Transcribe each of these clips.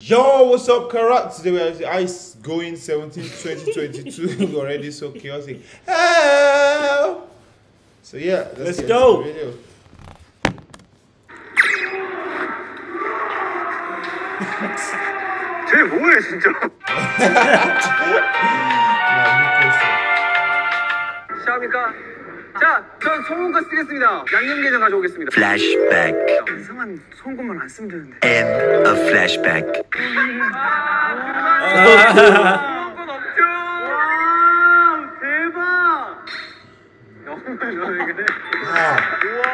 Yo, what's up, Karat? Today we are ice going 17 2022 already so chaotic. Help! So yeah, Let's get go. into the video. 자, 전 소금과 쓰겠습니다 양념게장 가져오겠습니다 Flashback. 이상한 소금만 안 쓰면 되는데 End of flashback. 소금 없죠? 와 대박 너무 이게 Ah, 우와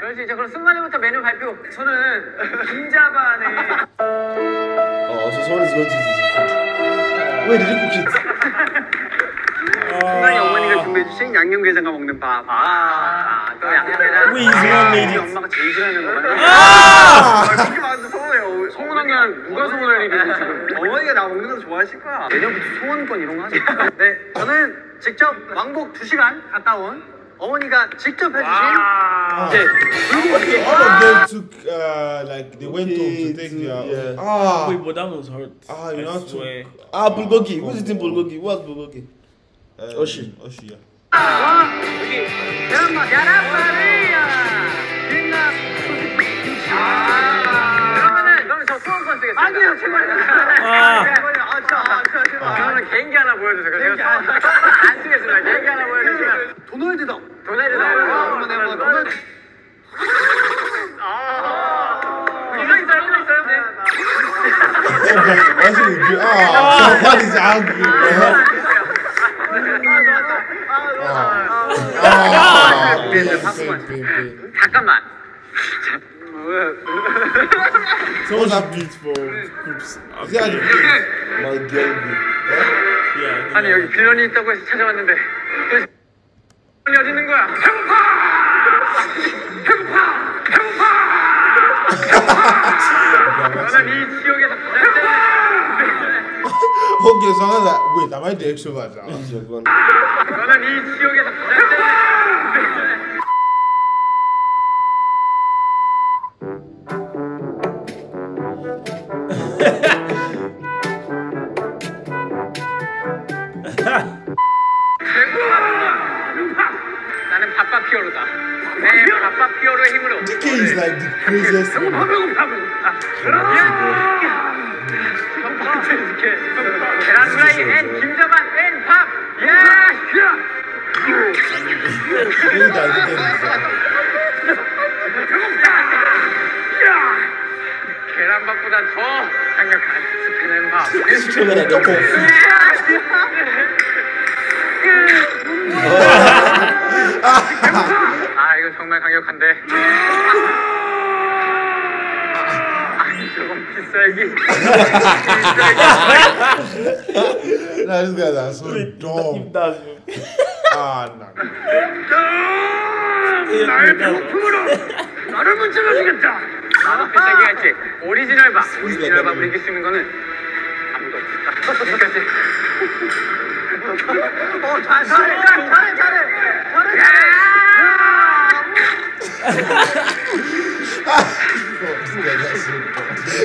그렇지 자 그럼 순간부터 메뉴 발표 저는 김자반에 Oh, eat food. Where did you cook it? 순간이 어머니가 준비해주신 양념게장과 먹는 밥. 아, 또 양념게장. 우리 it. 엄마가 제일 싫어하는 거 같아. 아! 그렇게 말하면 서운해요. 서운한 게 아니라 누가 서운할 일이고 지금. 어머니가 나 먹는 거 좋아하실 거야. 내년부터 소원권 이런 거 하자. 네, 저는 직접 왕복 2시간 갔다 온 어머니가 직접 해주신 이제 불고기. all of them took uh like they went home to take their Yeah. ah Wait, but that was hard. ah you know I to swear. Ah, bulgogi. Who's eating bulgogi? What's bulgogi? Uh. 아. 그러면은 그러면 저 소원권 쓰겠습니다. 아니요. 아. 아, 저, 아. 아. 네. Ah. Ah, 네, 네, 깐만. pain, pain. 잠깐만. Beat groups. Is that pain? My girl. Yeah. 아니 여기 빌런이 있다고 해서 찾아왔는데 그 빌런이 어디 있는 거야? 배고파! 배고파! 배고파! 너는 이 지역에서 가장 Okay, so I'm like, wait, am I the extrovert now? 너는 이 지역에서 가장 나는 밥바피오로다. 내 밥바피오로의 힘으로. DK is like the craziest one. 배고파 배고파. 이렇게 계란 프라이 앤 김자반 앤 밥. 야! 야! That DK is uh, 계란밥보다 더 강력한 스팸 밥. Show me that they're 아 이거 정말 강력한데. 아 조금 비싸기. Nah, these guys are so dumb. that's Ah, nah. 나의 배고픔으로 나를 문질러주겠다. 나도 비싸게 할지 오리지널 밥. 오리지널 밥을 이길 수 있는 거는 아무도 없다. 여기까지. 어, 잘, 잘해, 잘해, 잘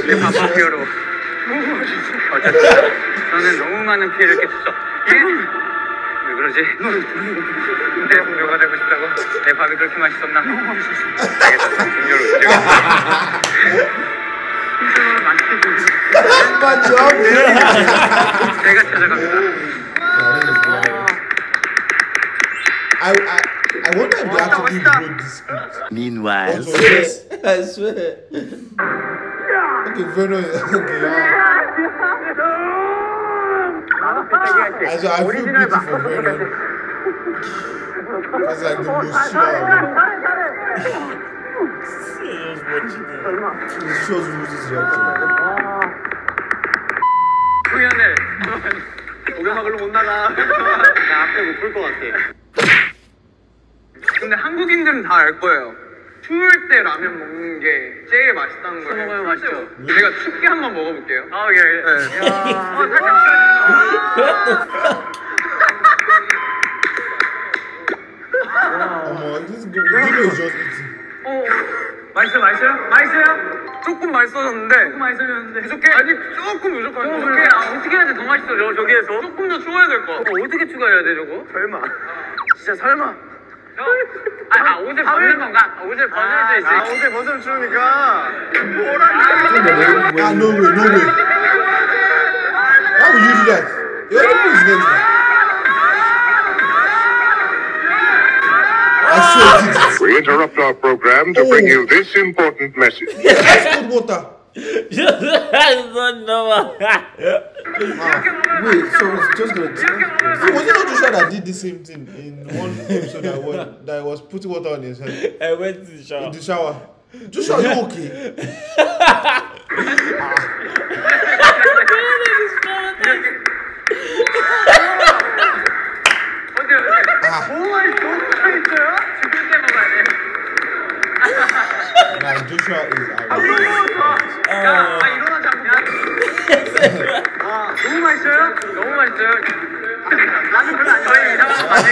이게 밥바피오로. 어쨌든 너는 너무 많은 피해를 끼쳤어. 왜 그러지? 내 동료가 되고 싶다고? 내 밥이 그렇게 맛있었나? 너무 맛있었어. 알겠어, 난 동료로 많이 But job, 내가 찾아갑니다. I, I, I wonder if wrote this script. Meanwhile. Also, yes. I swear. Yeah. I, feel pity for Venom. It's like the most chill out. It. Shows Rose's reaction. 공연을 오경막으로 못 나가. 나 앞에 못 볼 것 같아. 근데 한국인들은 다 알 거예요. 추울 때 라면 먹는 게 제일 맛있다는 거예요. 먹어요, 맛있죠. 제가 춥게 한번 먹어볼게요. 아, 예, 예. 네. 어, is just eating. 어, 맛있어, 맛있어요? 맛있어요? 조금 맛있어졌는데 조금 맛있어졌는데 부족해? 아니 조금 부족한 거 부족해? 아, 어떻게 해야 돼 더 맛있어져 저기에서? 조금 더 추가해야 될 거. 어, 어떻게 추가해야 돼 저거? 설마 진짜 설마 아, 아 옷을 벗는 건가? 아, 옷을 벗을 수 있어 아 옷을 벗으면 추우니까 뭐라니 Ah, no way, no way. Why would you do that? You're the president. I swear it is. We interrupt our program to bring you this important message. That's cold water. Don't know. Wait, so it's just gonna. So was it not Joshua that did the same thing in one episode that was, that was putting water on his head I went to the shower. in the shower? Joshua, are you okay? Ah. 어 Nah, Joshua is 아, 일어나지 않고 아, 너무 맛있어요? 너무 맛있어요? 나는 별로 안 좋아해. 이상한 거 많이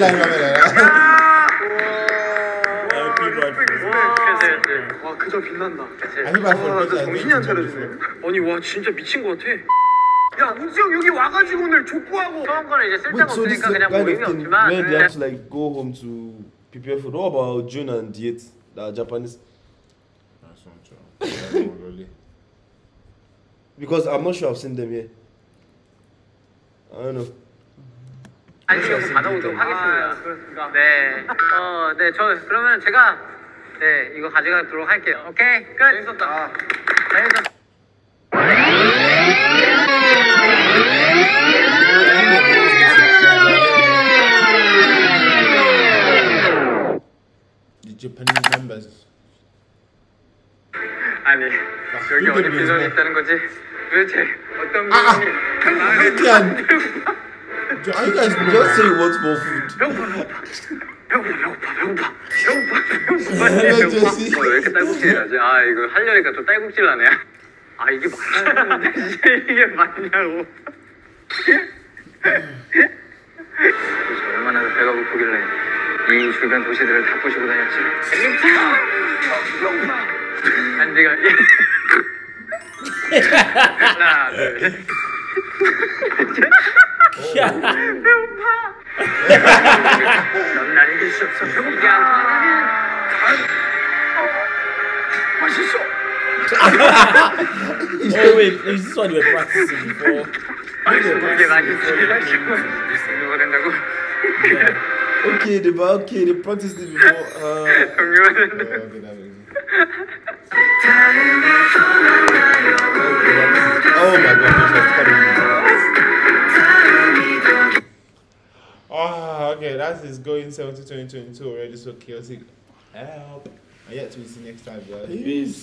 like ramen like that. 와, 그저 빛난다. 와, the 나 정신이 안 차려지네. 아니, 와, 진짜 미친 것 같아. 야, 우지 형 여기 와가지고 오늘 족구하고. 처음 거는 이제 Wait, so this is the kind of thing like go home to prepare food. What about June and the Japanese? That's not true. That's not really. Because I'm not sure I've seen them here. I don't know. 아니, 이거 받아오도록 하겠습니다. 그렇습니다. 네. 어, 네, 저, 그러면 제가, 네, 이거 가져가도록 할게요. 오케이, 끝. 재밌었다. 재밌었다. Japanese members. 아니, 여기 어디 비전이 있다는 거지? 도대체 어떤 아, 아. Christian! Jo- Are you guys Just say want more food. 배고파, 배고파. 배고파, 배고파, 배고파. 배고파. 왜, 이렇게 딸꾹질 나지? 아, 이거 하려니까 좀 딸꾹질 나네. 아, 이게 맞냐고. 진짜 이게 맞냐고. 도대체 얼마나 배가 고프길래 이 주변 도시들을 다 부시고 다녔지? 배고파. 안지가 하나, 둘, 셋. 넌 나를 이길 수 없어. 통하면 맛있어. Oh wait, is this one you were practicing before? 맛있어. 이게 맛있어. 이게 맛있어. 누가 된다고? okay, the bar. okay, the practice it before. Uh, yeah, okay, that makes Oh my god, Oh, okay, that is going 70 2022 already, so chaotic. Help. And yet, we'll see next time, guys. Peace.